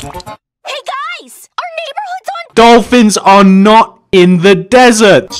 Hey guys! Our neighborhood's on Dolphins are not in the desert.